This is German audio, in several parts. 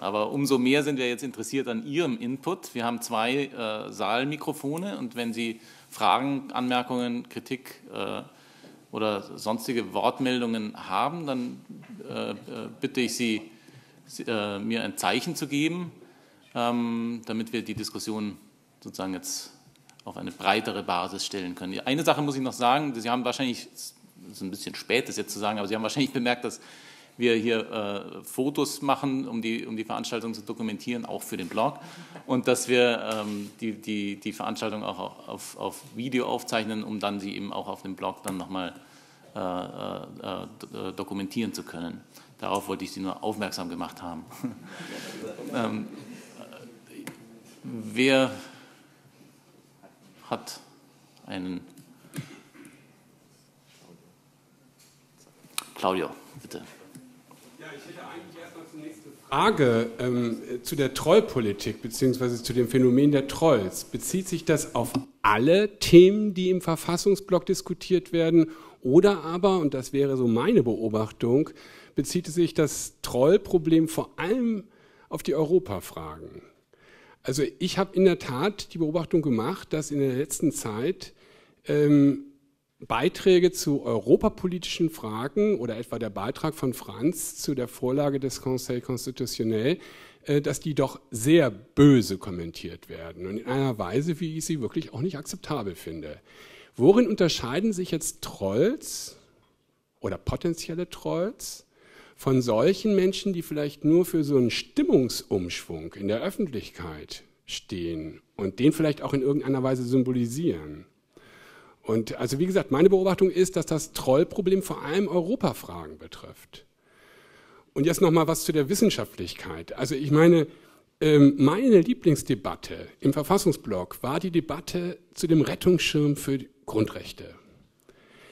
Aber umso mehr sind wir jetzt interessiert an Ihrem Input. Wir haben zwei äh, Saalmikrofone und wenn Sie Fragen, Anmerkungen, Kritik äh, oder sonstige Wortmeldungen haben, dann äh, äh bitte ich Sie, äh, mir ein Zeichen zu geben, ähm, damit wir die Diskussion sozusagen jetzt auf eine breitere Basis stellen können. Eine Sache muss ich noch sagen, Sie haben wahrscheinlich, es ist ein bisschen spät, das jetzt zu sagen, aber Sie haben wahrscheinlich bemerkt, dass wir hier äh, Fotos machen, um die, um die Veranstaltung zu dokumentieren, auch für den Blog. Und dass wir ähm, die, die, die Veranstaltung auch auf, auf Video aufzeichnen, um dann sie eben auch auf dem Blog dann nochmal äh, äh, dokumentieren zu können. Darauf wollte ich Sie nur aufmerksam gemacht haben. ähm, wer hat einen Claudio, bitte. Frage ähm, zu der Trollpolitik bzw. zu dem Phänomen der Trolls. Bezieht sich das auf alle Themen, die im Verfassungsblock diskutiert werden? Oder aber, und das wäre so meine Beobachtung, bezieht sich das Trollproblem vor allem auf die Europafragen? Also ich habe in der Tat die Beobachtung gemacht, dass in der letzten Zeit ähm, Beiträge zu europapolitischen Fragen oder etwa der Beitrag von Franz zu der Vorlage des Conseil Constitutionnel, äh, dass die doch sehr böse kommentiert werden und in einer Weise, wie ich sie wirklich auch nicht akzeptabel finde. Worin unterscheiden sich jetzt Trolls oder potenzielle Trolls von solchen Menschen, die vielleicht nur für so einen Stimmungsumschwung in der Öffentlichkeit stehen und den vielleicht auch in irgendeiner Weise symbolisieren? Und also wie gesagt, meine Beobachtung ist, dass das Trollproblem vor allem Europafragen betrifft. Und jetzt noch mal was zu der Wissenschaftlichkeit. Also ich meine, ähm, meine Lieblingsdebatte im Verfassungsblock war die Debatte zu dem Rettungsschirm für Grundrechte.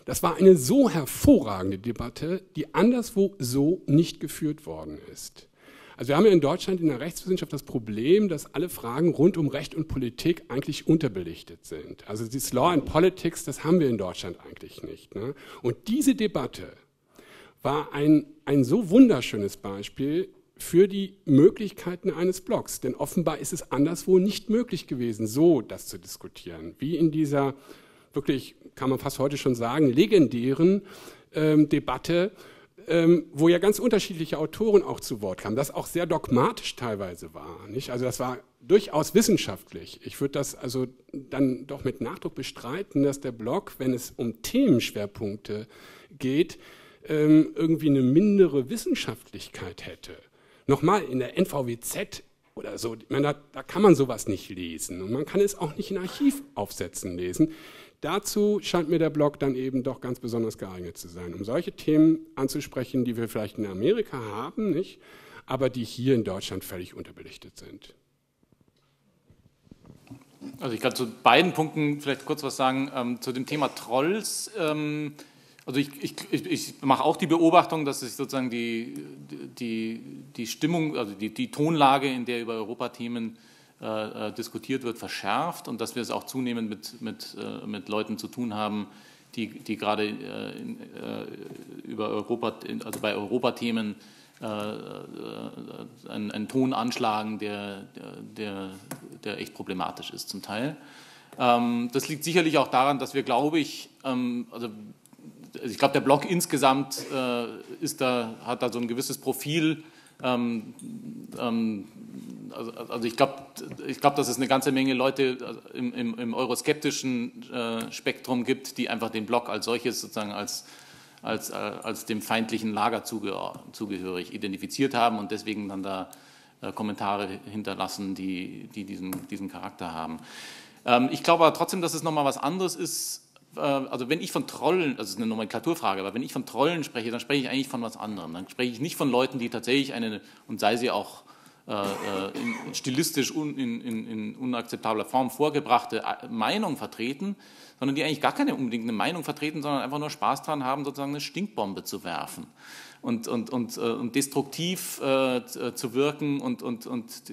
Das war eine so hervorragende Debatte, die anderswo so nicht geführt worden ist. Also wir haben ja in Deutschland in der Rechtswissenschaft das Problem, dass alle Fragen rund um Recht und Politik eigentlich unterbelichtet sind. Also dieses Law and Politics, das haben wir in Deutschland eigentlich nicht. Ne? Und diese Debatte war ein, ein so wunderschönes Beispiel für die Möglichkeiten eines Blogs. Denn offenbar ist es anderswo nicht möglich gewesen, so das zu diskutieren, wie in dieser wirklich, kann man fast heute schon sagen, legendären ähm, Debatte ähm, wo ja ganz unterschiedliche Autoren auch zu Wort kamen, das auch sehr dogmatisch teilweise war. Nicht? Also das war durchaus wissenschaftlich. Ich würde das also dann doch mit Nachdruck bestreiten, dass der Blog, wenn es um Themenschwerpunkte geht, ähm, irgendwie eine mindere Wissenschaftlichkeit hätte. Nochmal, in der NVWZ oder so, meine, da, da kann man sowas nicht lesen und man kann es auch nicht in Archivaufsätzen lesen. Dazu scheint mir der Blog dann eben doch ganz besonders geeignet zu sein, um solche Themen anzusprechen, die wir vielleicht in Amerika haben, nicht, aber die hier in Deutschland völlig unterbelichtet sind. Also ich kann zu beiden Punkten vielleicht kurz was sagen. Ähm, zu dem Thema Trolls. Ähm, also ich, ich, ich, mache auch die Beobachtung, dass sich sozusagen die, die, die Stimmung, also die, die Tonlage, in der über Europathemen äh, äh, diskutiert wird, verschärft und dass wir es auch zunehmend mit, mit, äh, mit Leuten zu tun haben, die, die gerade äh, äh über Europa, also bei Europathemen äh, einen, einen, Ton anschlagen, der, der, der echt problematisch ist zum Teil. Ähm, das liegt sicherlich auch daran, dass wir, glaube ich, ähm, also ich glaube, der Blog insgesamt ist da, hat da so ein gewisses Profil, ähm, ähm, also, also, ich glaube, ich glaub, dass es eine ganze Menge Leute im, im, im euroskeptischen äh, Spektrum gibt, die einfach den Block als solches sozusagen als, als, äh, als dem feindlichen Lager zuge zugehörig identifiziert haben und deswegen dann da äh, Kommentare hinterlassen, die, die diesen, diesen Charakter haben. Ähm, ich glaube aber trotzdem, dass es nochmal was anderes ist, also wenn ich von Trollen, das ist eine Nomenklaturfrage, aber wenn ich von Trollen spreche, dann spreche ich eigentlich von was anderem. Dann spreche ich nicht von Leuten, die tatsächlich eine, und sei sie auch äh, äh in, stilistisch un, in, in, in, unakzeptabler Form vorgebrachte äh, Meinung vertreten, sondern die eigentlich gar keine unbedingt eine Meinung vertreten, sondern einfach nur Spaß daran haben, sozusagen eine Stinkbombe zu werfen und, und, und, und destruktiv äh, zu wirken und, und, und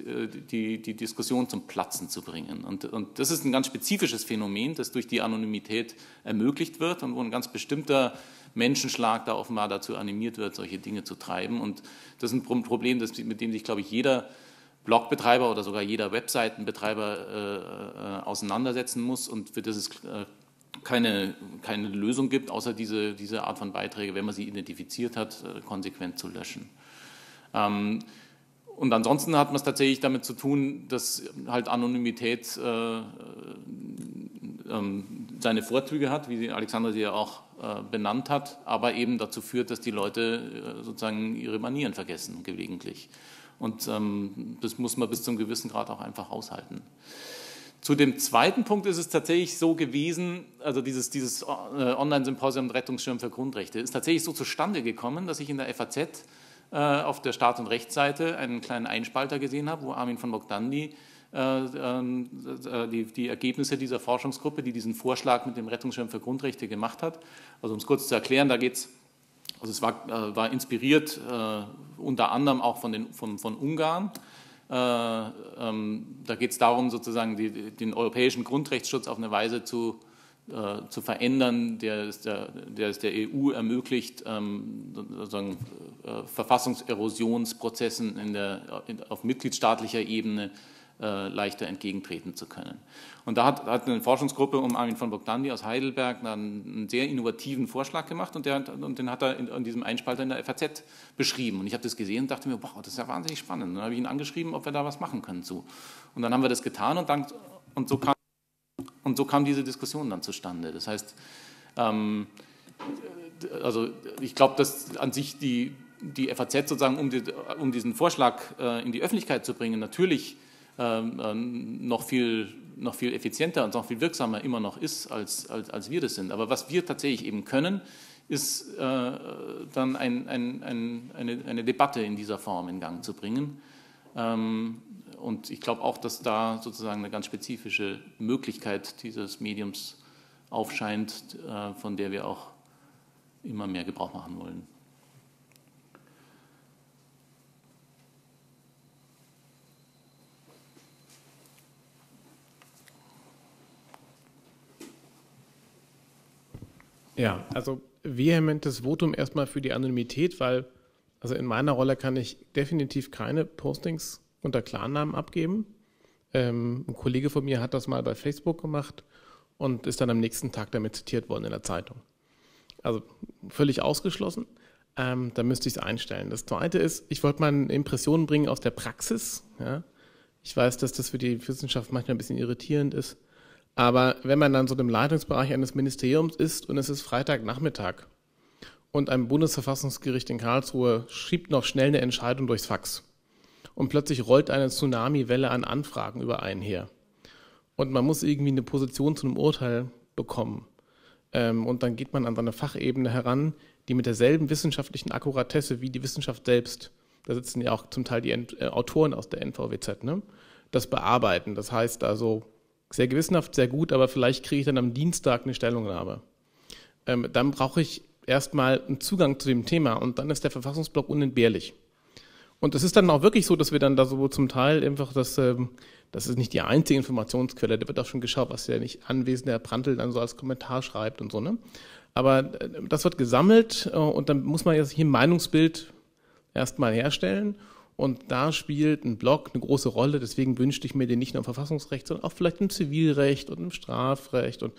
die, die Diskussion zum Platzen zu bringen. Und, und das ist ein ganz spezifisches Phänomen, das durch die Anonymität ermöglicht wird und wo ein ganz bestimmter Menschenschlag da offenbar dazu animiert wird, solche Dinge zu treiben. Und das ist ein Problem, das, mit dem sich, glaube ich, jeder Blogbetreiber oder sogar jeder Webseitenbetreiber äh, äh, auseinandersetzen muss und für das es äh, keine, keine Lösung gibt, außer diese, diese Art von Beiträge, wenn man sie identifiziert hat, äh, konsequent zu löschen. Ähm, und ansonsten hat man es tatsächlich damit zu tun, dass halt Anonymität äh, ähm, seine Vorzüge hat, wie Alexander sie ja auch äh, benannt hat, aber eben dazu führt, dass die Leute äh, sozusagen ihre Manieren vergessen, gelegentlich. Und ähm, das muss man bis zum gewissen Grad auch einfach aushalten. Zu dem zweiten Punkt ist es tatsächlich so gewesen, also dieses, dieses äh, Online-Symposium Rettungsschirm für Grundrechte ist tatsächlich so zustande gekommen, dass ich in der FAZ äh, auf der Staat- und Rechtsseite einen kleinen Einspalter gesehen habe, wo Armin von Bogdandi äh, ähm, äh, die, die, Ergebnisse dieser Forschungsgruppe, die diesen Vorschlag mit dem Rettungsschirm für Grundrechte gemacht hat. Also um es kurz zu erklären, da geht es, also es war, war inspiriert unter anderem auch von, den, von, von Ungarn. Ähm, da geht es darum, sozusagen die, den europäischen Grundrechtsschutz auf eine Weise zu, zu verändern, der es der, der, es der EU ermöglicht, ähm, sozusagen Verfassungserosionsprozessen in der, auf mitgliedstaatlicher Ebene äh, leichter entgegentreten zu können. Und da hat, hat eine Forschungsgruppe um Armin von Bogdandi aus Heidelberg einen sehr innovativen Vorschlag gemacht und, der, und den hat er in, in, diesem Einspalter in der FAZ beschrieben. Und ich habe das gesehen und dachte mir, wow, das ist ja wahnsinnig spannend. Und dann habe ich ihn angeschrieben, ob wir da was machen können zu. Und dann haben wir das getan und, dann, und, so, kam, und so kam diese Diskussion dann zustande. Das heißt, ähm, also ich glaube, dass an sich die, die FAZ sozusagen, um, die, um diesen Vorschlag äh, in die Öffentlichkeit zu bringen, natürlich ähm, äh, noch, viel, noch viel effizienter und noch viel wirksamer immer noch ist, als, als, als wir das sind. Aber was wir tatsächlich eben können, ist äh, dann ein, ein, ein, eine, eine, Debatte in dieser Form in Gang zu bringen. Ähm, und ich glaube auch, dass da sozusagen eine ganz spezifische Möglichkeit dieses Mediums aufscheint, äh, von der wir auch immer mehr Gebrauch machen wollen. Ja, also vehementes Votum erstmal für die Anonymität, weil also in meiner Rolle kann ich definitiv keine Postings unter Klarnamen abgeben. Ähm, ein Kollege von mir hat das mal bei Facebook gemacht und ist dann am nächsten Tag damit zitiert worden in der Zeitung. Also völlig ausgeschlossen. Ähm, da müsste ich es einstellen. Das Zweite ist, ich wollte mal Impressionen bringen aus der Praxis. Ja? Ich weiß, dass das für die Wissenschaft manchmal ein bisschen irritierend ist. Aber wenn man dann so im Leitungsbereich eines Ministeriums ist und es ist Freitagnachmittag und ein Bundesverfassungsgericht in Karlsruhe schiebt noch schnell eine Entscheidung durchs Fax und plötzlich rollt eine Tsunami-Welle an Anfragen über einen her und man muss irgendwie eine Position zu einem Urteil bekommen ähm, und dann geht man an seine Fachebene heran, die mit derselben wissenschaftlichen Akkuratesse wie die Wissenschaft selbst, da sitzen ja auch zum Teil die äh, Autoren aus der NVWZ, ne, das bearbeiten. Das heißt also sehr gewissenhaft, sehr gut, aber vielleicht kriege ich dann am Dienstag eine Stellungnahme. Ähm, dann brauche ich erstmal einen Zugang zu dem Thema und dann ist der Verfassungsblock unentbehrlich. Und es ist dann auch wirklich so, dass wir dann da so zum Teil einfach das, ähm, das ist nicht die einzige Informationsquelle, da wird auch schon geschaut, was der nicht anwesende Herr Prantl dann so als Kommentar schreibt und so, ne? Aber äh, das wird gesammelt äh, und dann muss man jetzt hier ein Meinungsbild erstmal herstellen und da spielt ein Blog eine große Rolle. Deswegen wünschte ich mir den nicht nur im Verfassungsrecht, sondern auch vielleicht im Zivilrecht und im Strafrecht und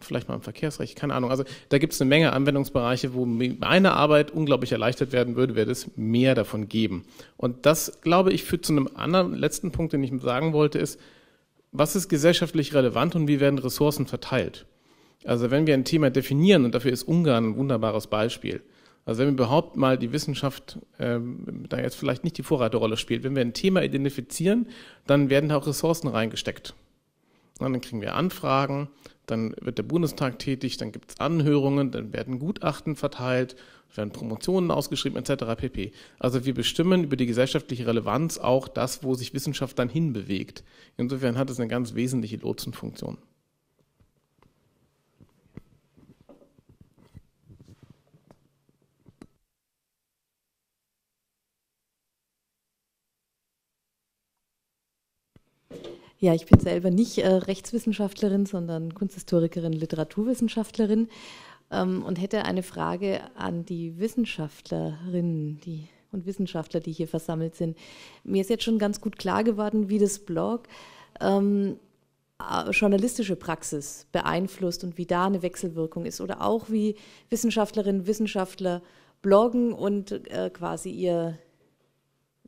vielleicht mal im Verkehrsrecht, keine Ahnung. Also da gibt es eine Menge Anwendungsbereiche, wo meine Arbeit unglaublich erleichtert werden würde, wäre es mehr davon geben. Und das, glaube ich, führt zu einem anderen letzten Punkt, den ich sagen wollte, ist, was ist gesellschaftlich relevant und wie werden Ressourcen verteilt? Also wenn wir ein Thema definieren, und dafür ist Ungarn ein wunderbares Beispiel, also wenn überhaupt mal die Wissenschaft ähm, da jetzt vielleicht nicht die Vorreiterrolle spielt, wenn wir ein Thema identifizieren, dann werden da auch Ressourcen reingesteckt. Und dann kriegen wir Anfragen, dann wird der Bundestag tätig, dann gibt es Anhörungen, dann werden Gutachten verteilt, werden Promotionen ausgeschrieben etc. pp. Also wir bestimmen über die gesellschaftliche Relevanz auch das, wo sich Wissenschaft dann hinbewegt. Insofern hat es eine ganz wesentliche Lotsenfunktion. Ja, ich bin selber nicht äh, Rechtswissenschaftlerin, sondern Kunsthistorikerin, Literaturwissenschaftlerin. ähm, und hätte eine Frage an die Wissenschaftlerinnen die, und Wissenschaftler, die hier versammelt sind. Mir ist jetzt schon ganz gut klar geworden, wie das Blog ähm, äh, journalistische Praxis beeinflusst und wie da eine Wechselwirkung ist oder auch wie Wissenschaftlerinnen und Wissenschaftler bloggen und äh, quasi ihr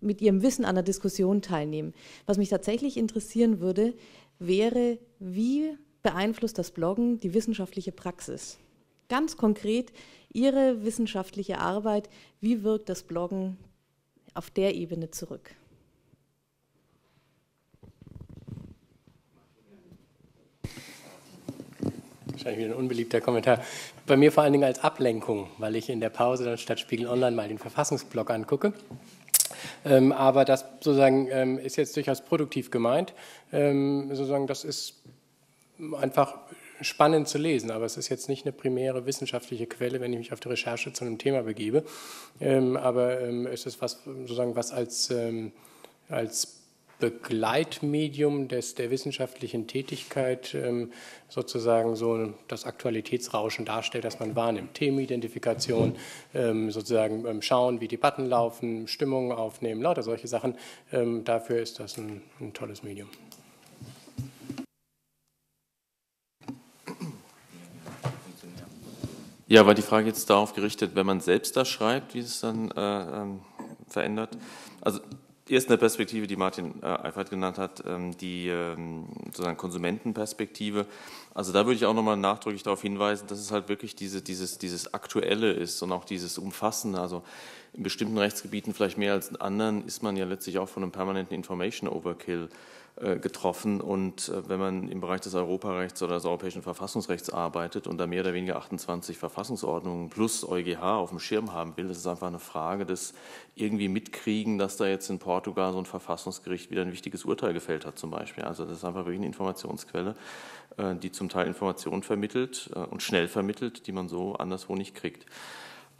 mit ihrem Wissen an der Diskussion teilnehmen. Was mich tatsächlich interessieren würde, wäre, wie beeinflusst das Bloggen die wissenschaftliche Praxis? Ganz konkret Ihre wissenschaftliche Arbeit, wie wirkt das Bloggen auf der Ebene zurück? Wahrscheinlich wieder ein unbeliebter Kommentar. Bei mir vor allen Dingen als Ablenkung, weil ich in der Pause dann statt Spiegel Online mal den Verfassungsblog angucke. Ähm, aber das sozusagen ähm, ist jetzt durchaus produktiv gemeint. Ähm, sozusagen, das ist einfach spannend zu lesen, aber es ist jetzt nicht eine primäre wissenschaftliche Quelle, wenn ich mich auf die Recherche zu einem Thema begebe. Aber es ist was sozusagen was als, als Begleitmedium des, der wissenschaftlichen Tätigkeit ähm, sozusagen so das Aktualitätsrauschen darstellt, das man wahrnimmt. Themenidentifikation, ähm, sozusagen ähm, schauen, wie Debatten laufen, Stimmungen aufnehmen, lauter solche Sachen. Ähm, dafür ist das ein, ein tolles Medium. Ja, war die Frage jetzt darauf gerichtet, wenn man selbst da schreibt, wie es dann äh, ähm, verändert? Also erst eine Perspektive, die Martin äh, Eifert genannt hat, ähm, die ähm, sozusagen Konsumentenperspektive. Also da würde ich auch nochmal nachdrücklich darauf hinweisen, dass es halt wirklich diese, dieses, dieses Aktuelle ist und auch dieses Umfassende. Also in bestimmten Rechtsgebieten vielleicht mehr als in anderen ist man ja letztlich auch von einem permanenten Information Overkill äh, getroffen. Und äh, wenn man im Bereich des Europarechts oder des europäischen Verfassungsrechts arbeitet und da mehr oder weniger 28 Verfassungsordnungen plus EuGH auf dem Schirm haben will, ist es einfach eine Frage des irgendwie mitkriegen, dass da jetzt in Portugal so ein Verfassungsgericht wieder ein wichtiges Urteil gefällt hat zum Beispiel. Also das ist einfach wirklich eine Informationsquelle, äh, die zum Teil Informationen vermittelt und schnell vermittelt, die man so anderswo nicht kriegt.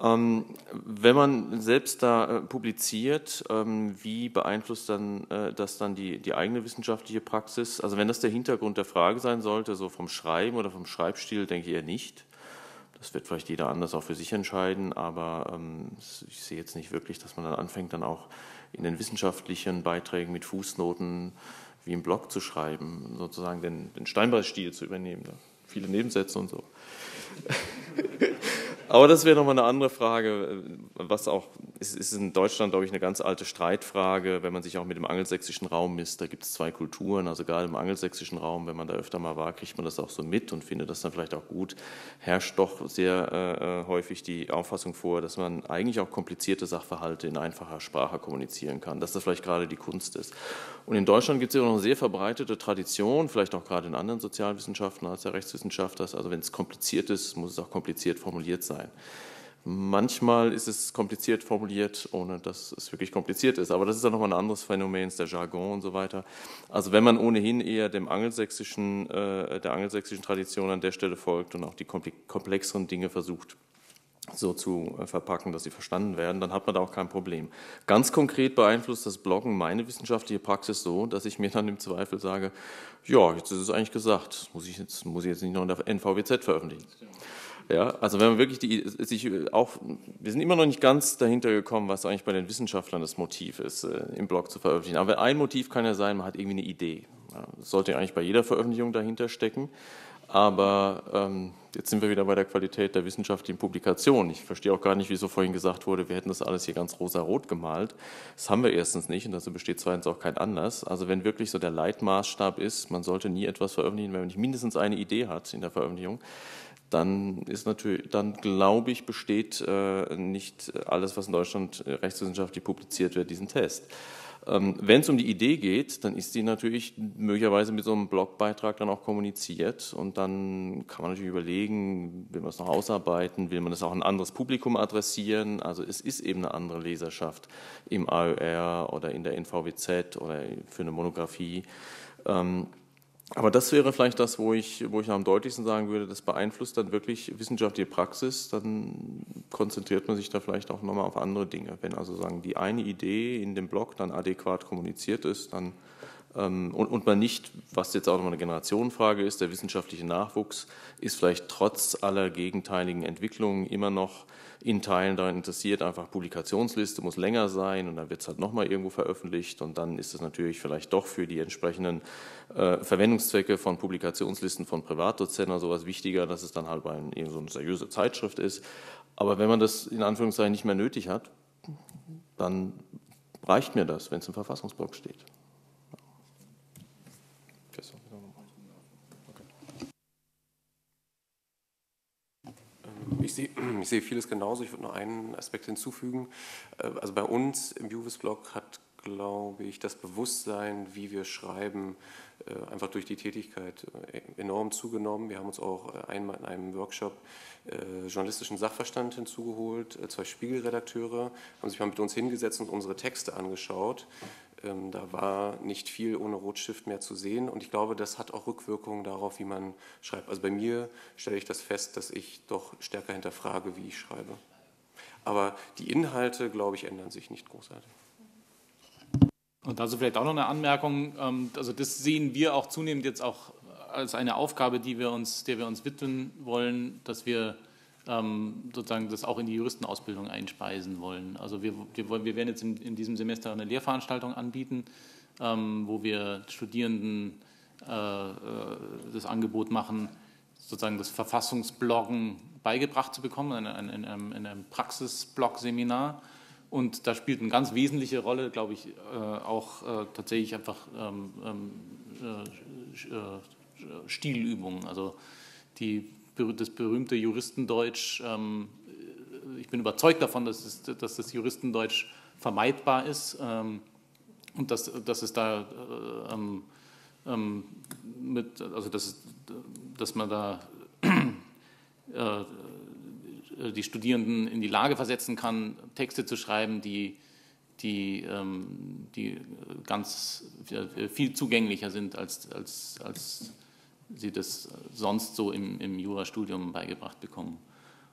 Ähm, wenn man selbst da äh, publiziert, ähm, wie beeinflusst dann äh, das dann die, die eigene wissenschaftliche Praxis? Also wenn das der Hintergrund der Frage sein sollte, so vom Schreiben oder vom Schreibstil, denke ich eher nicht. Das wird vielleicht jeder anders auch für sich entscheiden, aber ähm, ich sehe jetzt nicht wirklich, dass man dann anfängt, dann auch in den wissenschaftlichen Beiträgen mit Fußnoten wie im Blog zu schreiben, sozusagen den, den Steinbeißstil zu übernehmen. Viele Nebensätze und so. Aber das wäre nochmal eine andere Frage, was auch, es ist in Deutschland, glaube ich, eine ganz alte Streitfrage, wenn man sich auch mit dem angelsächsischen Raum misst. Da gibt es zwei Kulturen, also gerade im angelsächsischen Raum, wenn man da öfter mal war, kriegt man das auch so mit und findet das dann vielleicht auch gut. Herrscht doch sehr äh, häufig die Auffassung vor, dass man eigentlich auch komplizierte Sachverhalte in einfacher Sprache kommunizieren kann, dass das vielleicht gerade die Kunst ist. Und in Deutschland gibt es ja auch eine sehr verbreitete Tradition, vielleicht auch gerade in anderen Sozialwissenschaften als der Rechtswissenschaft, dass also wenn es kompliziert ist, muss es auch kompliziert formuliert sein sein. Manchmal ist es kompliziert formuliert, ohne dass es wirklich kompliziert ist. Aber das ist dann nochmal ein anderes Phänomen, der Jargon und so weiter. Also wenn man ohnehin eher dem angelsächsischen, äh, der angelsächsischen Tradition an der Stelle folgt und auch die komplexeren Dinge versucht so zu äh, verpacken, dass sie verstanden werden, dann hat man da auch kein Problem. Ganz konkret beeinflusst das Bloggen meine wissenschaftliche Praxis so, dass ich mir dann im Zweifel sage, ja, jetzt ist es eigentlich gesagt, muss ich jetzt, muss ich jetzt nicht noch in der NVWZ veröffentlichen. Ja, also wenn man wirklich die, sich auch, wir sind immer noch nicht ganz dahinter gekommen, was eigentlich bei den Wissenschaftlern das Motiv ist, äh, im Blog zu veröffentlichen. Aber ein Motiv kann ja sein, man hat irgendwie eine Idee. Das sollte eigentlich bei jeder Veröffentlichung dahinter stecken. Aber ähm, jetzt sind wir wieder bei der Qualität der wissenschaftlichen Publikation. Ich verstehe auch gar nicht, wieso vorhin gesagt wurde, wir hätten das alles hier ganz rosa-rot gemalt. Das haben wir erstens nicht und dazu besteht zweitens auch kein Anlass. Also wenn wirklich so der Leitmaßstab ist, man sollte nie etwas veröffentlichen, wenn man nicht mindestens eine Idee hat in der Veröffentlichung, dann ist natürlich, dann glaube ich, besteht äh, nicht alles, was in Deutschland äh, rechtswissenschaftlich publiziert wird, diesen Test. Ähm, Wenn es um die Idee geht, dann ist die natürlich möglicherweise mit so einem Blogbeitrag dann auch kommuniziert und dann kann man natürlich überlegen, will man es noch ausarbeiten, will man es auch ein anderes Publikum adressieren, also es ist eben eine andere Leserschaft im AOR oder in der NVWZ oder für eine Monographie. Ähm, aber das wäre vielleicht das, wo ich, wo ich am deutlichsten sagen würde, das beeinflusst dann wirklich wissenschaftliche Praxis, dann konzentriert man sich da vielleicht auch nochmal auf andere Dinge. Wenn also sagen, die eine Idee in dem Blog dann adäquat kommuniziert ist, dann ähm, und, und man nicht, was jetzt auch nochmal eine Generationenfrage ist, der wissenschaftliche Nachwuchs ist vielleicht trotz aller gegenteiligen Entwicklungen immer noch in Teilen daran interessiert, einfach Publikationsliste muss länger sein und dann wird es halt nochmal irgendwo veröffentlicht und dann ist es natürlich vielleicht doch für die entsprechenden äh, Verwendungszwecke von Publikationslisten von Privatdozenten oder sowas wichtiger, dass es dann halt bei irgendeiner so eine seriöse Zeitschrift ist. Aber wenn man das in Anführungszeichen nicht mehr nötig hat, dann reicht mir das, wenn es im Verfassungsblock steht. Ich sehe, ich sehe vieles genauso. Ich würde noch einen Aspekt hinzufügen. Äh, also bei uns im Juvis-Blog hat, glaube ich, das Bewusstsein, wie wir schreiben, äh, einfach durch die Tätigkeit äh, enorm zugenommen. Wir haben uns auch einmal in einem Workshop journalistischen Sachverstand hinzugeholt. Zwei Spiegelredakteure haben sich mal mit uns hingesetzt und unsere Texte angeschaut. Ähm, da war nicht viel ohne Rotstift mehr zu sehen und ich glaube, das hat auch Rückwirkungen darauf, wie man schreibt. Also bei mir stelle ich das fest, dass ich doch stärker hinterfrage, wie ich schreibe. Aber die Inhalte, glaube ich, ändern sich nicht großartig. Und also vielleicht auch noch eine Anmerkung, ähm, also das sehen wir auch zunehmend jetzt auch als eine Aufgabe, die wir uns, der wir uns widmen wollen, dass wir ähm, sozusagen das auch in die Juristenausbildung einspeisen wollen. Also wir, wir, wir werden jetzt in, in, diesem Semester eine Lehrveranstaltung anbieten, ähm, wo wir Studierenden äh, äh, das Angebot machen, sozusagen das Verfassungsbloggen beigebracht zu bekommen, in, in, in einem, einem Praxisblog-Seminar. Und da spielt eine ganz wesentliche Rolle, glaube ich, äh, auch äh, tatsächlich einfach ähm, ähm äh, äh, Stilübungen. Also die das berühmte Juristendeutsch. Ähm, ich bin überzeugt davon, dass, es, dass das Juristendeutsch vermeidbar ist ähm, und dass, dass es da äh, ähm, ähm mit, also dass, dass man da äh, die Studierenden in die Lage versetzen kann, Texte zu schreiben, die, die, ähm, die ganz viel zugänglicher sind als, als, als sie das sonst so im, im Jurastudium beigebracht bekommen.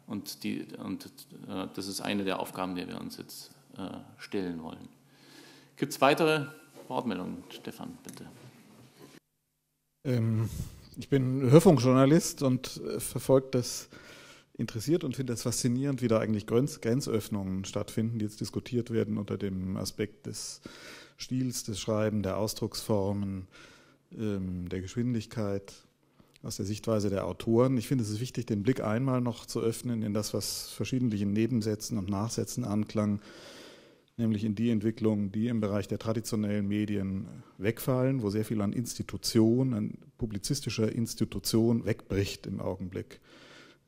Und, die, und äh, das ist eine der Aufgaben, der wir uns jetzt äh, stellen wollen. Gibt es weitere Wortmeldungen? Stefan, bitte. Ähm, ich bin Hörfunkjournalist und äh, verfolge das interessiert und finde es faszinierend, wie da eigentlich Grenz, Grenzöffnungen stattfinden, die jetzt diskutiert werden unter dem Aspekt des Stils, des Schreibens, der Ausdrucksformen, ähm, der Geschwindigkeit aus der Sichtweise der Autoren. Ich finde es ist wichtig, den Blick einmal noch zu öffnen in das, was verschiedentlichen Nebensätzen und Nachsätzen anklang, nämlich in die Entwicklungen, die im Bereich der traditionellen Medien wegfallen, wo sehr viel an Institution, an publizistischer Institution wegbricht im Augenblick.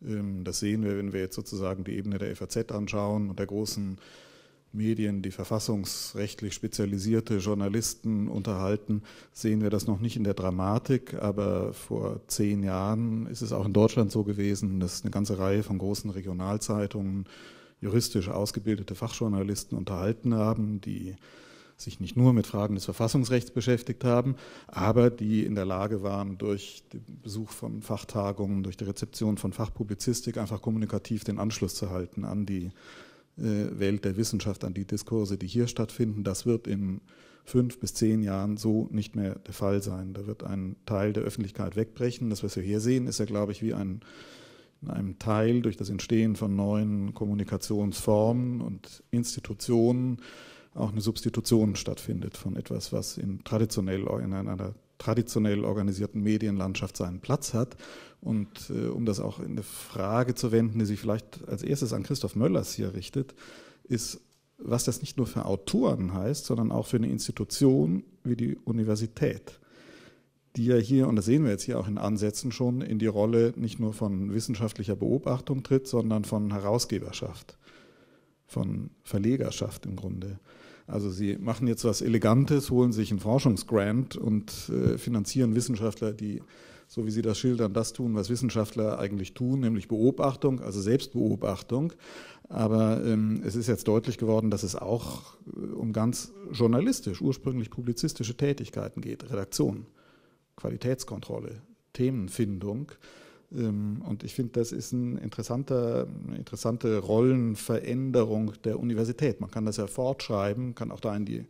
Ähm, das sehen wir, wenn wir jetzt sozusagen die Ebene der FAZ anschauen und der großen Medien, die verfassungsrechtlich spezialisierte Journalisten unterhalten, sehen wir das noch nicht in der Dramatik, aber vor zehn Jahren ist es auch in Deutschland so gewesen, dass eine ganze Reihe von großen Regionalzeitungen juristisch ausgebildete Fachjournalisten unterhalten haben, die sich nicht nur mit Fragen des Verfassungsrechts beschäftigt haben, aber die in der Lage waren, durch den Besuch von Fachtagungen, durch die Rezeption von Fachpublizistik einfach kommunikativ den Anschluss zu halten an die Welt der Wissenschaft, an die Diskurse, die hier stattfinden. Das wird in fünf bis zehn Jahren so nicht mehr der Fall sein. Da wird ein Teil der Öffentlichkeit wegbrechen. Das, was wir hier sehen, ist ja, glaube ich, wie ein, in einem Teil durch das Entstehen von neuen Kommunikationsformen und Institutionen auch eine Substitution stattfindet von etwas, was in traditionell in einer traditionell organisierten Medienlandschaft seinen Platz hat und äh, um das auch in eine Frage zu wenden, die sich vielleicht als erstes an Christoph Möllers hier richtet, ist, was das nicht nur für Autoren heißt, sondern auch für eine Institution wie die Universität, die ja hier, und das sehen wir jetzt hier auch in Ansätzen schon, in die Rolle nicht nur von wissenschaftlicher Beobachtung tritt, sondern von Herausgeberschaft, von Verlegerschaft im Grunde. Also sie machen jetzt was Elegantes, holen sich einen Forschungsgrant und äh, finanzieren Wissenschaftler, die so wie Sie das schildern, das tun, was Wissenschaftler eigentlich tun, nämlich Beobachtung, also Selbstbeobachtung. Aber ähm, es ist jetzt deutlich geworden, dass es auch äh, um ganz journalistisch, ursprünglich publizistische Tätigkeiten geht, Redaktion, Qualitätskontrolle, Themenfindung. Ähm, und ich finde, das ist ein interessanter, eine interessante Rollenveränderung der Universität. Man kann das ja fortschreiben, kann auch da in die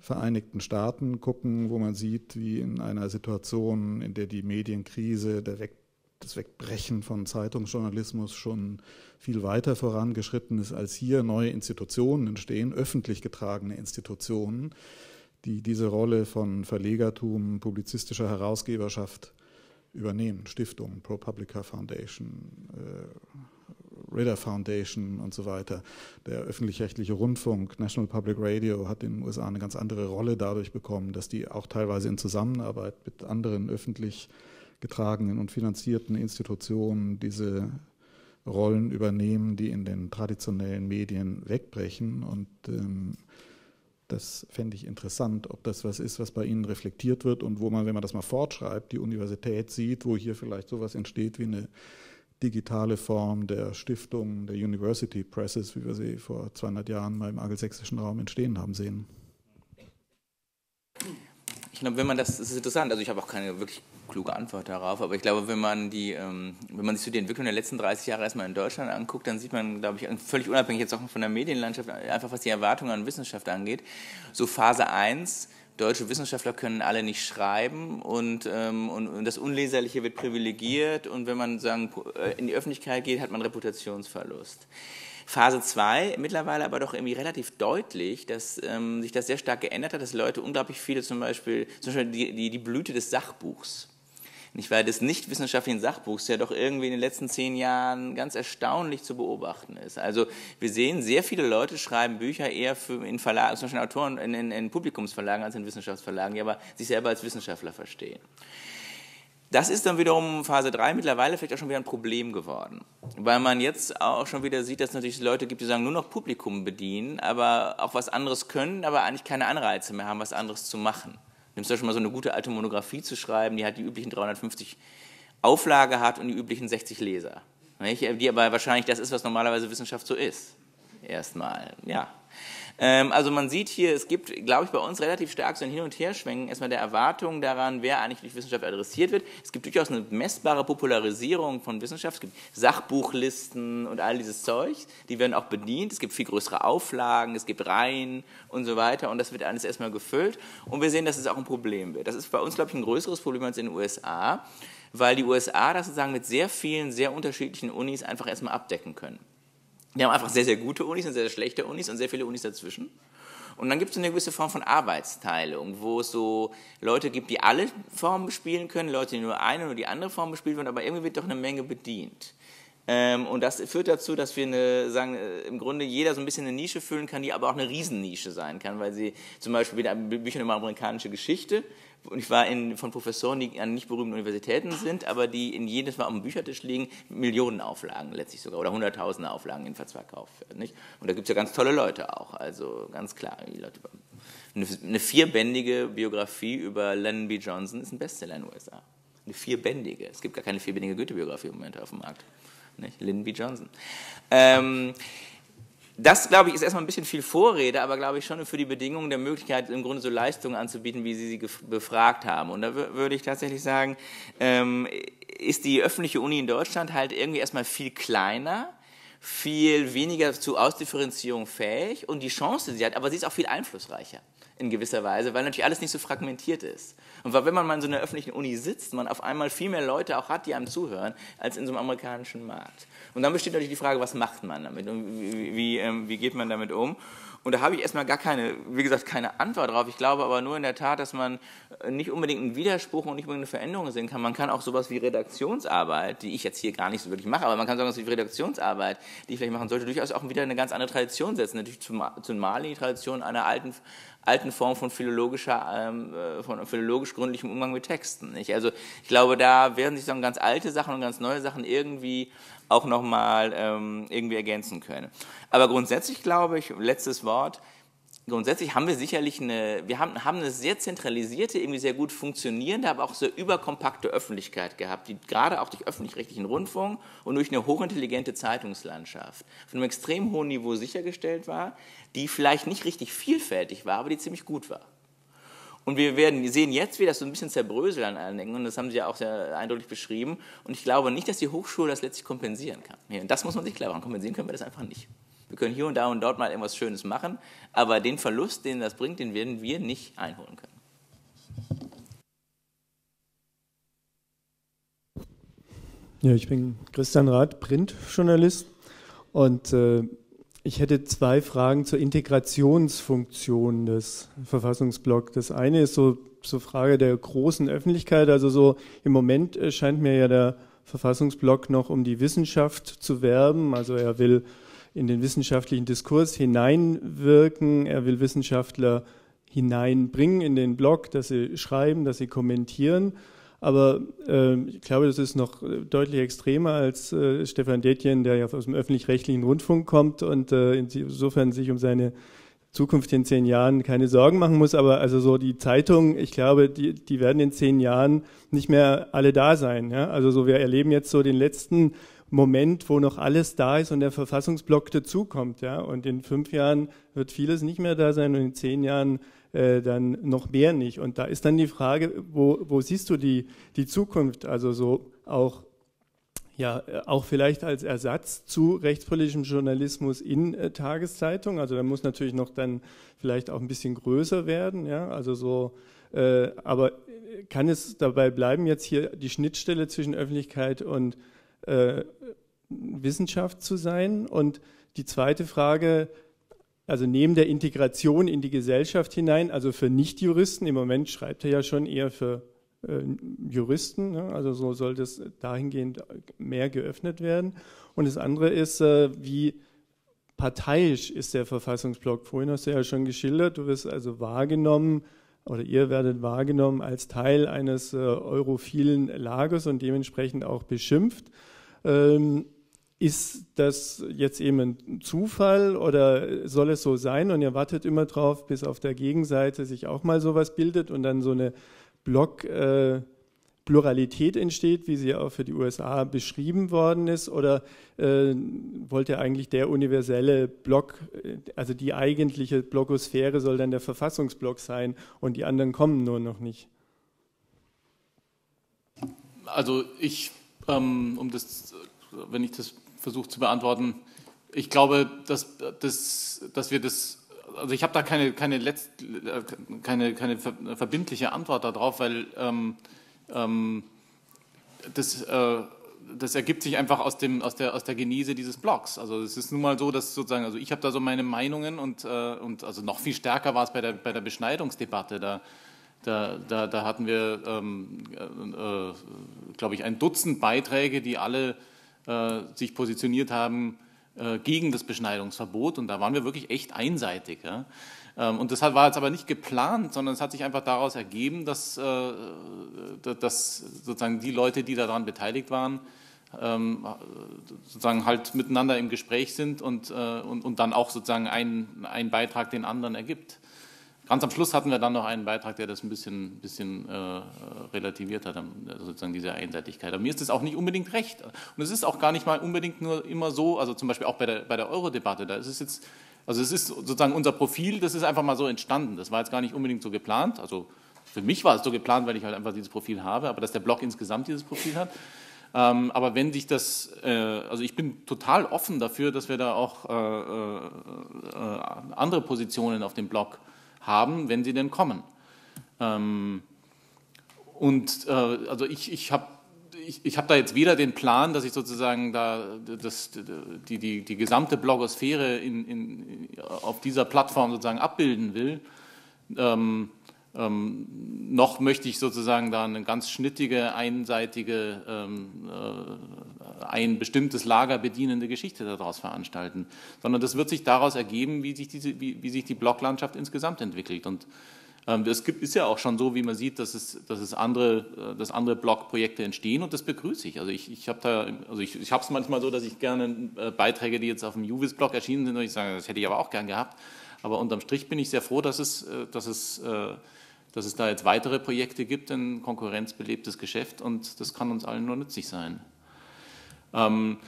Vereinigten Staaten gucken, wo man sieht, wie in einer Situation, in der die Medienkrise, der Weg, das Wegbrechen von Zeitungsjournalismus schon viel weiter vorangeschritten ist als hier, neue Institutionen entstehen, öffentlich getragene Institutionen, die diese Rolle von Verlegertum, publizistischer Herausgeberschaft übernehmen. Stiftungen, ProPublica Foundation, äh, Ritter Foundation und so weiter. Der öffentlich-rechtliche Rundfunk, National Public Radio, hat in den USA eine ganz andere Rolle dadurch bekommen, dass die auch teilweise in Zusammenarbeit mit anderen öffentlich getragenen und finanzierten Institutionen diese Rollen übernehmen, die in den traditionellen Medien wegbrechen. Und ähm, das fände ich interessant, ob das was ist, was bei Ihnen reflektiert wird und wo man, wenn man das mal fortschreibt, die Universität sieht, wo hier vielleicht sowas entsteht wie eine digitale Form der Stiftung der University Presses, wie wir sie vor 200 Jahren mal im angelsächsischen Raum entstehen haben sehen. Ich glaube, wenn man das, das ist interessant, also ich habe auch keine wirklich kluge Antwort darauf, aber ich glaube, wenn man die, ähm, wenn man sich so die Entwicklung der letzten 30 Jahre erstmal in Deutschland anguckt, dann sieht man, glaube ich, völlig unabhängig jetzt auch von der Medienlandschaft, einfach was die Erwartungen an Wissenschaft angeht, so Phase 1, deutsche Wissenschaftler können alle nicht schreiben und, ähm, und, und, das Unleserliche wird privilegiert. Und wenn man sagen, äh, in die Öffentlichkeit geht, hat man Reputationsverlust. Phase 2 mittlerweile aber doch irgendwie relativ deutlich, dass ähm, sich das sehr stark geändert hat, dass Leute unglaublich viele zum Beispiel, zum Beispiel die, die, die Blüte des Sachbuchs nicht wahr, des nicht wissenschaftlichen Sachbuchs ja doch irgendwie in den letzten zehn Jahren ganz erstaunlich zu beobachten ist. Also wir sehen, sehr viele Leute schreiben Bücher eher für in Verlagen, zum Beispiel Autoren in, in, in Publikumsverlagen als in Wissenschaftsverlagen, die aber sich selber als Wissenschaftler verstehen. Das ist dann wiederum Phase 3 mittlerweile vielleicht auch schon wieder ein Problem geworden, weil man jetzt auch schon wieder sieht, dass es natürlich Leute gibt, die sagen, nur noch Publikum bedienen, aber auch was anderes können, aber eigentlich keine Anreize mehr haben, was anderes zu machen. Nimmst du schon mal so eine gute alte Monographie zu schreiben, die hat die üblichen 350 Auflage hat und die üblichen 60 Leser. Nicht? Die aber wahrscheinlich das ist, was normalerweise Wissenschaft so ist. Erstmal, ja. Ähm, also man sieht hier, es gibt, glaube ich, bei uns relativ stark so ein Hin- und Herschwenken erstmal der Erwartung daran, wer eigentlich durch Wissenschaft adressiert wird. Es gibt durchaus eine messbare Popularisierung von Wissenschaft. Es gibt Sachbuchlisten und all dieses Zeug, die werden auch bedient. Es gibt viel größere Auflagen, es gibt Reihen und so weiter und das wird alles erstmal gefüllt. Und wir sehen, dass es auch ein Problem wird. Das ist bei uns, glaube ich, ein größeres Problem als in den USA, weil die USA das sozusagen mit sehr vielen, sehr unterschiedlichen Unis einfach erstmal abdecken können. Wir haben einfach sehr, sehr gute Unis und sehr, sehr schlechte Unis und sehr viele Unis dazwischen. Und dann gibt es eine gewisse Form von Arbeitsteilung, wo es so Leute gibt, die alle Formen bespielen können, Leute, die nur eine oder die andere Form bespielen wollen, aber irgendwie wird doch eine Menge bedient. Ähm, und das führt dazu, dass wir eine, sagen, äh, im Grunde jeder so ein bisschen eine Nische füllen kann, die aber auch eine Riesennische sein kann, weil sie zum Beispiel wieder Bücher über amerikanische Geschichte und ich war in, von Professoren, die an nicht berühmten Universitäten sind, aber die in jedes Mal am Büchertisch liegen, Millionenauflagen letztlich sogar oder hunderttausende Auflagen in Verkauf Nicht? Und da gibt es ja ganz tolle Leute auch, also ganz klar. Eine, eine vierbändige Biografie über Lennon B. Johnson ist ein Bestseller in den USA. Eine vierbändige. Es gibt gar keine vierbändige Goethe-Biografie im Moment auf dem Markt. Nicht? Lyndon B. Johnson. Ähm, das, glaube ich, ist erstmal ein bisschen viel Vorrede, aber glaube ich schon für die Bedingungen der Möglichkeit, im Grunde so Leistungen anzubieten, wie Sie sie befragt haben. Und da würde ich tatsächlich sagen, ähm, ist die öffentliche Uni in Deutschland halt irgendwie erstmal viel kleiner, viel weniger zu Ausdifferenzierung fähig und die Chance, die sie hat, aber sie ist auch viel einflussreicher in gewisser Weise, weil natürlich alles nicht so fragmentiert ist. Und weil wenn man mal in so einer öffentlichen Uni sitzt, man auf einmal viel mehr Leute auch hat, die einem zuhören, als in so einem amerikanischen Markt. Und dann besteht natürlich die Frage, was macht man damit und wie, wie, ähm, wie geht man damit um? Und da habe ich erstmal gar keine, wie gesagt, keine Antwort drauf. Ich glaube aber nur in der Tat, dass man äh, nicht unbedingt einen Widerspruch und nicht unbedingt eine Veränderung sehen kann. Man kann auch sowas wie Redaktionsarbeit, die ich jetzt hier gar nicht so wirklich mache, aber man kann sowas wie Redaktionsarbeit, die ich vielleicht machen sollte, durchaus auch wieder eine ganz andere Tradition setzen. Natürlich zumal die Tradition einer alten alten Form von philologischer, ähm, äh, von philologisch gründlichem Umgang mit Texten. Nicht? Also ich glaube, da werden sich so ganz alte Sachen und ganz neue Sachen irgendwie auch nochmal ähm, irgendwie ergänzen können. Aber grundsätzlich glaube ich, letztes Wort, grundsätzlich haben wir sicherlich eine, wir haben, haben eine sehr zentralisierte, irgendwie sehr gut funktionierende, aber auch sehr überkompakte Öffentlichkeit gehabt, die gerade auch durch öffentlich-rechtlichen Rundfunk und durch eine hochintelligente Zeitungslandschaft von einem extrem hohen Niveau sichergestellt war, die vielleicht nicht richtig vielfältig war, aber die ziemlich gut war. Und wir werden sehen jetzt, wie das so ein bisschen zerbröselt an allen Ecken. Und das haben Sie ja auch sehr eindeutig beschrieben. Und ich glaube nicht, dass die Hochschule das letztlich kompensieren kann. Und das muss man sich klar machen. Kompensieren können wir das einfach nicht. Wir können hier und da und dort mal irgendwas Schönes machen, aber den Verlust, den das bringt, den werden wir nicht einholen können. Ja, ich bin Christian Rath, Printjournalist und äh, ich hätte zwei Fragen zur Integrationsfunktion des Verfassungsblocks. Das eine ist so zur Frage der großen Öffentlichkeit. Also so im Moment äh, scheint mir ja der Verfassungsblock noch um die Wissenschaft zu werben. Also er will in den wissenschaftlichen Diskurs hineinwirken. Er will Wissenschaftler hineinbringen in den Blog, dass sie schreiben, dass sie kommentieren. Aber äh, ich glaube, das ist noch äh, deutlich extremer als äh, Stefan Detjen, der ja aus dem öffentlich-rechtlichen Rundfunk kommt und äh, insofern sich um seine Zukunft in zehn Jahren keine Sorgen machen muss. Aber also so die Zeitung, ich glaube, die, die werden in zehn Jahren nicht mehr alle da sein. Ja? Also so wir erleben jetzt so den letzten Moment, wo noch alles da ist und der Verfassungsblock dazukommt. Ja? Und in fünf Jahren wird vieles nicht mehr da sein und in zehn Jahren äh, dann noch mehr nicht. Und da ist dann die Frage, wo, wo siehst du die, die Zukunft? Also so auch ja, auch vielleicht als Ersatz zu rechtspolitischem Journalismus in äh, Tageszeitungen. Also da muss natürlich noch dann vielleicht auch ein bisschen größer werden, ja, also so, äh, aber kann es dabei bleiben, jetzt hier die Schnittstelle zwischen Öffentlichkeit und äh, Wissenschaft zu sein? Und die zweite Frage, also neben der Integration in die Gesellschaft hinein, also für Nichtjuristen, im Moment schreibt er ja schon eher für äh, Juristen, ne? also so sollte es dahingehend mehr geöffnet werden. Und das andere ist, äh, wie parteiisch ist der Verfassungsblock. Vorhin hast du ja schon geschildert, du wirst also wahrgenommen oder ihr werdet wahrgenommen als Teil eines äh, europhilen Lagers und dementsprechend auch beschimpft. Ähm, ist das jetzt eben ein Zufall oder soll es so sein? Und ihr wartet immer drauf, bis auf der Gegenseite sich auch mal sowas bildet und dann so eine Block-Pluralität äh, entsteht, wie sie auch für die USA beschrieben worden ist? Oder äh, wollte eigentlich der universelle Block, äh, also die eigentliche Blogosphäre soll dann der Verfassungsblock sein und die anderen kommen nur noch nicht? Also ich, um das, wenn ich das versuche zu beantworten. Ich glaube, dass, dass, dass wir das, also ich habe da keine, keine, letzt, keine, keine verbindliche Antwort darauf, weil ähm, ähm, das, äh, das ergibt sich einfach aus, dem, aus, der, aus der Genese dieses Blogs. Also es ist nun mal so, dass sozusagen, also ich habe da so meine Meinungen und, äh, und also noch viel stärker war es bei der, bei der Beschneidungsdebatte. Da, da, da, da hatten wir, ähm, äh, glaube ich, ein Dutzend Beiträge, die alle äh, sich positioniert haben äh, gegen das Beschneidungsverbot. Und da waren wir wirklich echt einseitig. Ja? Ähm, und das war jetzt aber nicht geplant, sondern es hat sich einfach daraus ergeben, dass, äh, dass sozusagen die Leute, die daran beteiligt waren, ähm, sozusagen halt miteinander im Gespräch sind und, und, und dann auch sozusagen ein, ein Beitrag den anderen ergibt. Ganz am Schluss hatten wir dann noch einen Beitrag, der das ein bisschen, bisschen äh, relativiert hat, also sozusagen diese Einseitigkeit. Aber mir ist das auch nicht unbedingt recht. Und es ist auch gar nicht mal unbedingt nur immer so, also zum Beispiel auch bei der, bei der Euro-Debatte, da ist es jetzt, also es ist sozusagen unser Profil, das ist einfach mal so entstanden. Das war jetzt gar nicht unbedingt so geplant. Also für mich war es so geplant, weil ich halt einfach dieses Profil habe, aber dass der Blog insgesamt dieses Profil hat. Ähm, aber wenn sich das, äh, also ich bin total offen dafür, dass wir da auch äh, äh, äh andere Positionen auf dem Blog haben, wenn sie denn kommen. Ähm, und äh, also ich, ich habe ich, ich hab da jetzt weder den Plan, dass ich sozusagen da das, die, die, die gesamte Blogosphäre in, in, auf dieser Plattform sozusagen abbilden will, ähm, ähm, noch möchte ich sozusagen da eine ganz schnittige, einseitige, ähm, äh, ein bestimmtes Lager bedienende Geschichte daraus veranstalten, sondern das wird sich daraus ergeben, wie sich, diese, wie, wie sich die Bloglandschaft insgesamt entwickelt. Und ähm, ist ja auch schon so, wie man sieht, dass es, dass es andere, äh, dass andere Blogprojekte entstehen und das begrüße ich. Also ich, ich habe da, also ich, ich es manchmal so, dass ich gerne äh, Beiträge, die jetzt auf dem Juvis-Blog erschienen sind, und ich sage, das hätte ich aber auch gern gehabt. Aber unterm Strich bin ich sehr froh, dass es, äh, dass es äh, dass es da jetzt weitere Projekte gibt, ein konkurrenzbelebtes Geschäft und das kann uns allen nur nützlich sein. Ähm,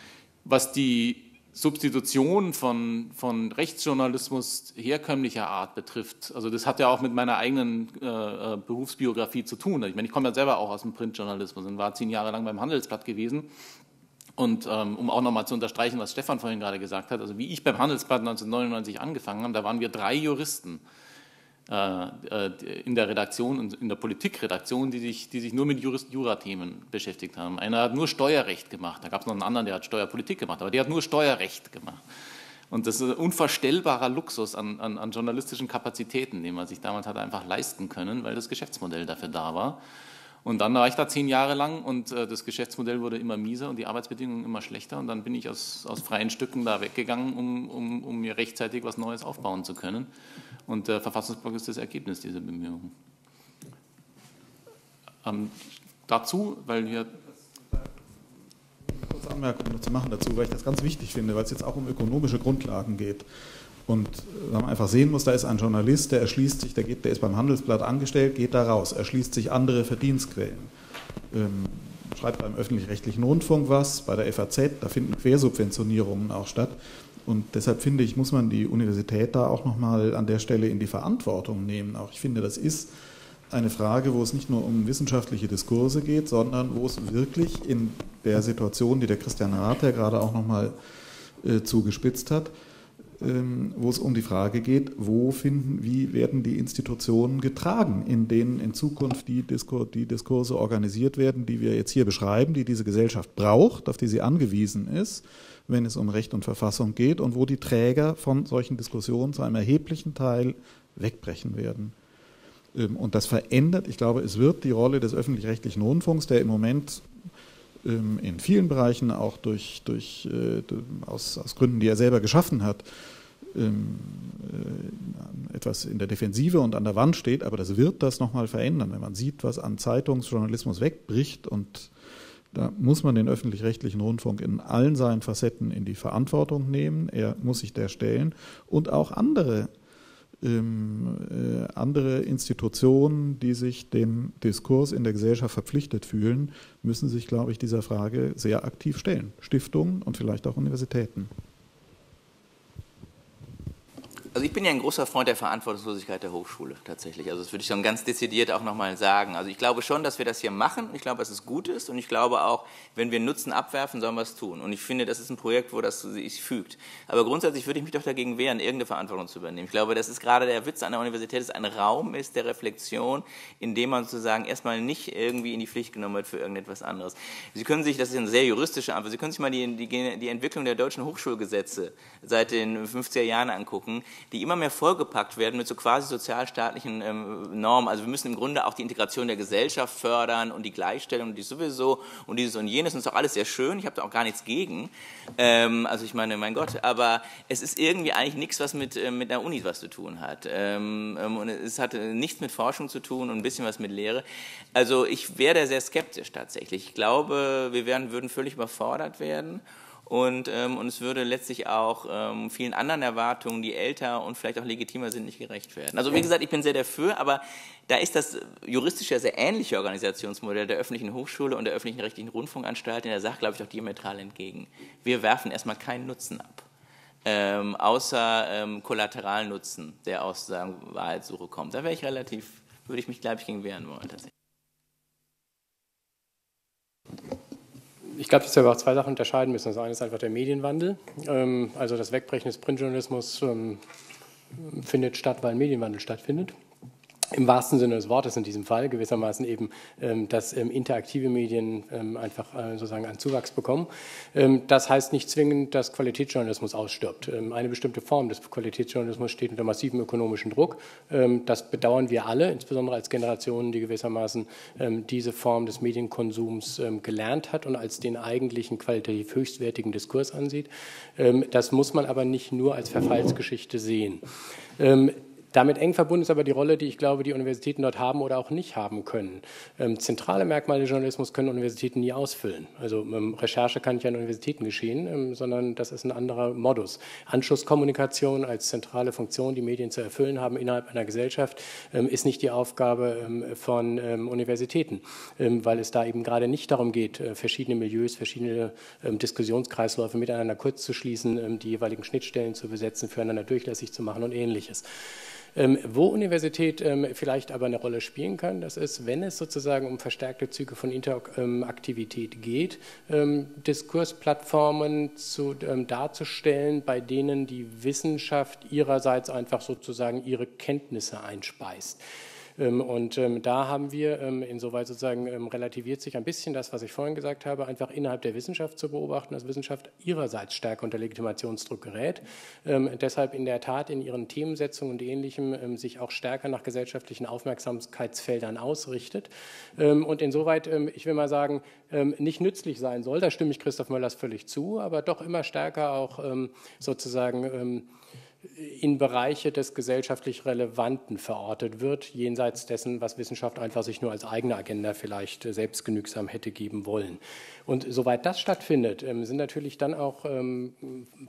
was die Substitution von, von Rechtsjournalismus herkömmlicher Art betrifft, also das hat ja auch mit meiner eigenen äh, äh Berufsbiografie zu tun. Ich meine, ich komme ja selber auch aus dem Printjournalismus und war zehn Jahre lang beim Handelsblatt gewesen Und ähm, um auch nochmal zu unterstreichen, was Stefan vorhin gerade gesagt hat, also wie ich beim Handelsblatt 1999 angefangen habe, da waren wir drei Juristen in der Redaktion und in der Politikredaktion, die sich, die sich nur mit Jura-Themen beschäftigt haben. Einer hat nur Steuerrecht gemacht, da gab es noch einen anderen, der hat Steuerpolitik gemacht, aber der hat nur Steuerrecht gemacht. Und das ist ein unvorstellbarer Luxus an, an, an journalistischen Kapazitäten, den man sich damals hat einfach leisten können, weil das Geschäftsmodell dafür da war. Und dann war ich da zehn Jahre lang und äh, das Geschäftsmodell wurde immer mieser und die Arbeitsbedingungen immer schlechter. Und dann bin ich aus, aus freien Stücken da weggegangen, um, um, um mir rechtzeitig was Neues aufbauen zu können. Und der Verfassungsblock ist das Ergebnis dieser Bemühungen. Ähm, dazu, weil wir kurze Anmerkung zu machen dazu, weil ich das ganz wichtig finde, weil es jetzt auch um ökonomische Grundlagen geht. Und man einfach sehen muss, da ist ein Journalist, der erschließt sich, der, geht, der ist beim Handelsblatt angestellt, geht da raus, erschließt sich andere Verdienstquellen. Ähm, schreibt beim öffentlich-rechtlichen Rundfunk was, bei der FAZ, da finden Quersubventionierungen auch statt. Und deshalb finde ich, muss man die Universität da auch nochmal an der Stelle in die Verantwortung nehmen. Auch ich finde, das ist eine Frage, wo es nicht nur um wissenschaftliche Diskurse geht, sondern wo es wirklich in der Situation, die der Christian Rath ja gerade auch nochmal äh, zugespitzt hat, ähm, wo es um die Frage geht, wo finden, wie werden die Institutionen getragen, in denen in Zukunft die, Diskur die Diskurse organisiert werden, die wir jetzt hier beschreiben, die diese Gesellschaft braucht, auf die sie angewiesen ist, wenn es um Recht und Verfassung geht und wo die Träger von solchen Diskussionen zu einem erheblichen Teil wegbrechen werden. Ähm, und das verändert, ich glaube, es wird die Rolle des öffentlich-rechtlichen Rundfunks, der im Moment ähm, in vielen Bereichen auch durch, durch, äh, aus, aus Gründen, die er selber geschaffen hat, ähm, äh, etwas in der Defensive und an der Wand steht, aber das wird das nochmal verändern, wenn man sieht, was an Zeitungsjournalismus wegbricht und da muss man den öffentlich-rechtlichen Rundfunk in allen seinen Facetten in die Verantwortung nehmen. Er muss sich der stellen und auch andere, ähm, äh, andere Institutionen, die sich dem Diskurs in der Gesellschaft verpflichtet fühlen, müssen sich, glaube ich, dieser Frage sehr aktiv stellen. Stiftungen und vielleicht auch Universitäten. Also ich bin ja ein großer Freund der Verantwortungslosigkeit der Hochschule tatsächlich. Also das würde ich schon ganz dezidiert auch nochmal sagen. Also ich glaube schon, dass wir das hier machen. Ich glaube, dass es gut ist und ich glaube auch, wenn wir Nutzen abwerfen, sollen wir es tun. Und ich finde, das ist ein Projekt, wo das sich fügt. Aber grundsätzlich würde ich mich doch dagegen wehren, irgendeine Verantwortung zu übernehmen. Ich glaube, das ist gerade der Witz an der Universität, dass ein Raum ist der Reflexion, in dem man sozusagen erstmal nicht irgendwie in die Pflicht genommen wird für irgendetwas anderes. Sie können sich, das ist eine sehr juristische Antwort, Sie können sich mal die, die, die Entwicklung der deutschen Hochschulgesetze seit den 50er Jahren angucken die immer mehr vollgepackt werden mit so quasi sozialstaatlichen ähm, Normen. Also wir müssen im Grunde auch die Integration der Gesellschaft fördern und die Gleichstellung die sowieso und dieses und jenes. Und ist auch alles sehr schön. Ich habe da auch gar nichts gegen. Ähm, also ich meine, mein Gott, aber es ist irgendwie eigentlich nichts, was mit, äh, mit einer Uni was zu tun hat. Ähm, ähm und es hat nichts mit Forschung zu tun und ein bisschen was mit Lehre. Also ich wäre sehr skeptisch tatsächlich. Ich glaube, wir werden, würden völlig überfordert werden. Und, ähm, und es würde letztlich auch ähm, vielen anderen Erwartungen, die älter und vielleicht auch legitimer sind, nicht gerecht werden. Also wie gesagt, ich bin sehr dafür, aber da ist das juristisch ja sehr ähnliche Organisationsmodell der öffentlichen Hochschule und der öffentlichen rechtlichen Rundfunkanstalt in der Sache, glaube ich, auch diametral entgegen. Wir werfen erstmal keinen Nutzen ab. Ähm, außer ähm, kollateralen Nutzen, der aus der Wahrheitssuche kommt. Da wäre ich relativ, würde ich mich, glaube ich, gegen wehren wollen. Ich glaube, dass wir auch zwei Sachen unterscheiden müssen. Das eine ist einfach der Medienwandel. Ähm, also das Wegbrechen des Printjournalismus ähm, findet statt, weil ein Medienwandel stattfindet im wahrsten Sinne des Wortes in diesem Fall gewissermaßen eben, ähm, dass ähm, interaktive Medien ähm, einfach äh, sozusagen einen Zuwachs bekommen. Das heißt nicht zwingend, dass Qualitätsjournalismus ausstirbt. Eine bestimmte Form des Qualitätsjournalismus steht unter massivem ökonomischen Druck. Das bedauern wir alle, insbesondere als Generationen, die gewissermaßen diese Form des Medienkonsums gelernt hat und als den eigentlichen qualitativ höchstwertigen Diskurs ansieht. das muss man aber nicht nur als Verfallsgeschichte sehen. Damit eng verbunden ist aber die Rolle, die ich glaube, die Universitäten dort haben oder auch nicht haben können. Ähm, zentrale Merkmale des Journalismus können Universitäten nie ausfüllen. Also ähm, Recherche kann nicht an Universitäten geschehen, ähm, sondern das ist ein anderer Modus. Anschlusskommunikation als zentrale Funktion, die Medien zu erfüllen haben innerhalb einer Gesellschaft, ist nicht die Aufgabe von Universitäten, weil es da eben gerade nicht darum geht, äh, verschiedene Milieus, verschiedene Diskussionskreisläufe miteinander kurz zu schließen, die jeweiligen Schnittstellen zu besetzen, füreinander durchlässig zu machen und ähnliches. Ähm, wo Universität ähm, vielleicht aber eine Rolle spielen kann, das ist, wenn es sozusagen um verstärkte Züge von Interaktivität geht, ähm, Diskursplattformen zu, darzustellen, bei denen die Wissenschaft ihrerseits einfach sozusagen ihre Kenntnisse einspeist. Ähm, und ähm, da haben wir ähm, insoweit sozusagen relativiert sich ein bisschen das, was ich vorhin gesagt habe, einfach innerhalb der Wissenschaft zu beobachten, dass Wissenschaft ihrerseits stärker unter Legitimationsdruck gerät, deshalb in der Tat in ihren Themensetzungen und Ähnlichem sich auch stärker nach gesellschaftlichen Aufmerksamkeitsfeldern ausrichtet. Und insoweit, ich will mal sagen, nicht nützlich sein soll, da stimme ich Christoph Möllers völlig zu, aber doch immer stärker auch sozusagen in Bereiche des gesellschaftlich Relevanten verortet wird, jenseits dessen, was Wissenschaft einfach sich nur als eigene Agenda vielleicht selbstgenügsam hätte geben wollen. Und soweit das stattfindet, ähm, sind natürlich dann auch ähm,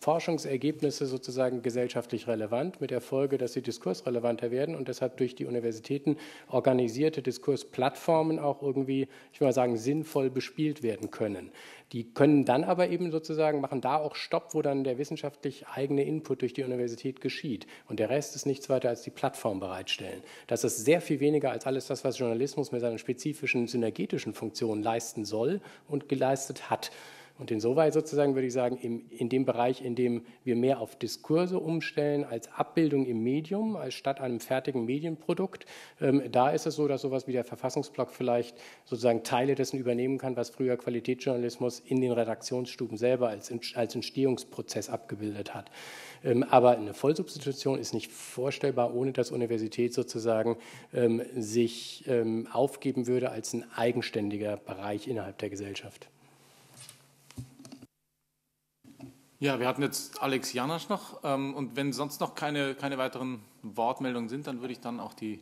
Forschungsergebnisse sozusagen gesellschaftlich relevant, mit der Folge, dass sie diskursrelevanter werden und deshalb durch die Universitäten organisierte Diskursplattformen auch irgendwie, ich will mal sagen, sinnvoll bespielt werden können. Die können dann aber eben sozusagen, machen da auch Stopp, wo dann der wissenschaftlich eigene Input durch die Universität geschieht. Und der Rest ist nichts weiter als die Plattform bereitstellen. Das ist sehr viel weniger als alles das, was Journalismus mit seinen spezifischen synergetischen Funktionen leisten soll und geleistet hat. Und insoweit sozusagen würde ich sagen, in dem Bereich, in dem wir mehr auf Diskurse umstellen als Abbildung im Medium, als statt einem fertigen Medienprodukt, ähm, da ist es so, dass sowas wie der Verfassungsblock vielleicht sozusagen Teile dessen übernehmen kann, was früher Qualitätsjournalismus in den Redaktionsstuben selber als, Entstehungsprozess abgebildet hat. Ähm, aber eine Vollsubstitution ist nicht vorstellbar, ohne dass Universität sozusagen ähm, sich aufgeben würde als ein eigenständiger Bereich innerhalb der Gesellschaft. Ja, wir hatten jetzt Alex Janasch noch ähm, und wenn sonst noch keine, keine weiteren Wortmeldungen sind, dann würde ich dann auch die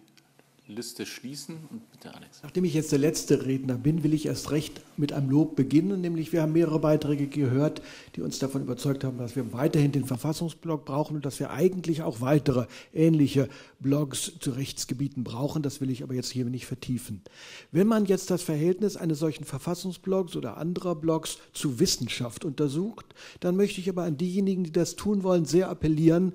Liste schließen. Und bitte, Alex. Nachdem ich jetzt der letzte Redner bin, will ich erst recht mit einem Lob beginnen. Nämlich, wir haben mehrere Beiträge gehört, die uns davon überzeugt haben, dass wir weiterhin den Verfassungsblog brauchen und dass wir eigentlich auch weitere ähnliche Blogs zu Rechtsgebieten brauchen. Das will ich aber jetzt hier nicht vertiefen. Wenn man jetzt das Verhältnis eines solchen Verfassungsblogs oder anderer Blogs zu Wissenschaft untersucht, dann möchte ich aber an diejenigen, die das tun wollen, sehr appellieren,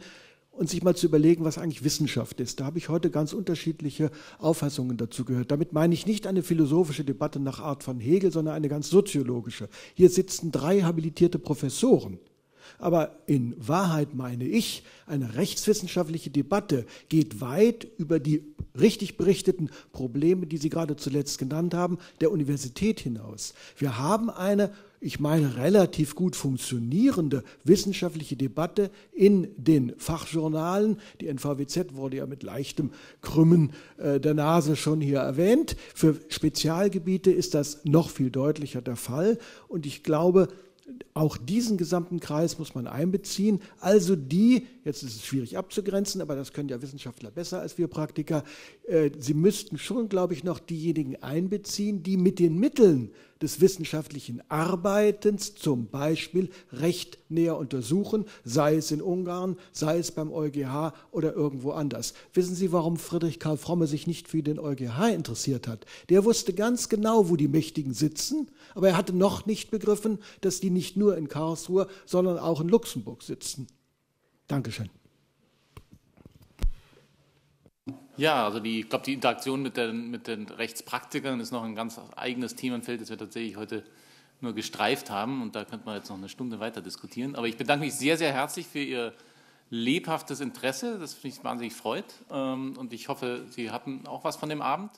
und sich mal zu überlegen, was eigentlich Wissenschaft ist. Da habe ich heute ganz unterschiedliche Auffassungen dazu gehört. Damit meine ich nicht eine philosophische Debatte nach Art von Hegel, sondern eine ganz soziologische. Hier sitzen drei habilitierte Professoren. Aber in Wahrheit meine ich, eine rechtswissenschaftliche Debatte geht weit über die richtig berichteten Probleme, die Sie gerade zuletzt genannt haben, der Universität hinaus. Wir haben eine ich meine, relativ gut funktionierende wissenschaftliche Debatte in den Fachjournalen. Die NVWZ wurde ja mit leichtem Krümmen äh, der Nase schon hier erwähnt. Für Spezialgebiete ist das noch viel deutlicher der Fall. Und ich glaube, auch diesen gesamten Kreis muss man einbeziehen. Also die, jetzt ist es schwierig abzugrenzen, aber das können ja Wissenschaftler besser als wir Praktiker, äh, sie müssten schon, glaube ich, noch diejenigen einbeziehen, die mit den Mitteln des wissenschaftlichen Arbeitens zum Beispiel Recht näher untersuchen, sei es in Ungarn, sei es beim EuGH oder irgendwo anders. Wissen Sie, warum Friedrich Karl Fromme sich nicht für den EuGH interessiert hat? Der wusste ganz genau, wo die Mächtigen sitzen, aber er hatte noch nicht begriffen, dass die nicht nur in Karlsruhe, sondern auch in Luxemburg sitzen. Dankeschön. Ja, also die, ich glaube, die Interaktion mit den, mit den Rechtspraktikern ist noch ein ganz eigenes Themenfeld, das wir tatsächlich heute nur gestreift haben und da könnte man jetzt noch eine Stunde weiter diskutieren. Aber ich bedanke mich sehr, sehr herzlich für Ihr lebhaftes Interesse, das mich wahnsinnig freut ähm, und ich hoffe, Sie hatten auch was von dem Abend.